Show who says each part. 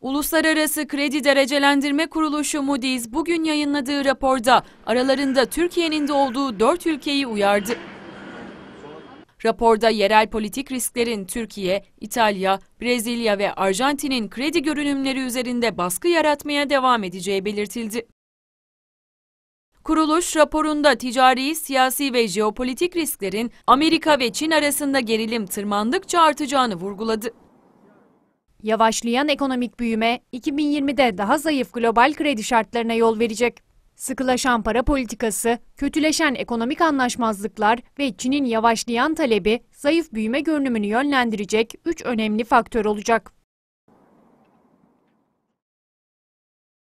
Speaker 1: Uluslararası Kredi Derecelendirme Kuruluşu Moody's bugün yayınladığı raporda aralarında Türkiye'nin de olduğu 4 ülkeyi uyardı. Raporda yerel politik risklerin Türkiye, İtalya, Brezilya ve Arjantin'in kredi görünümleri üzerinde baskı yaratmaya devam edeceği belirtildi. Kuruluş raporunda ticari, siyasi ve jeopolitik risklerin Amerika ve Çin arasında gerilim tırmandıkça artacağını vurguladı.
Speaker 2: Yavaşlayan ekonomik büyüme 2020'de daha zayıf global kredi şartlarına yol verecek. Sıkılaşan para politikası, kötüleşen ekonomik anlaşmazlıklar ve Çin'in yavaşlayan talebi zayıf büyüme görünümünü yönlendirecek üç önemli faktör olacak.